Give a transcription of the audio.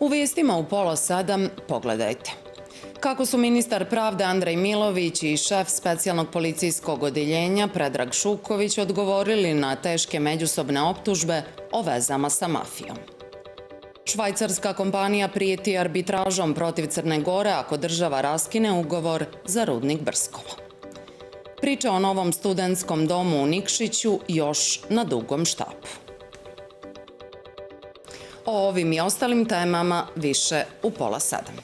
U vijestima u pola sadam pogledajte. Kako su ministar pravde Andrej Milović i šef specijalnog policijskog odeljenja Predrag Šuković odgovorili na teške međusobne optužbe o vezama sa mafijom. Švajcarska kompanija prijeti arbitražom protiv Crne Gore ako država raskine ugovor za rudnik Brskovo. Priča o novom studentskom domu u Nikšiću još na dugom štapu. O ovim i ostalim temama više u pola sedam.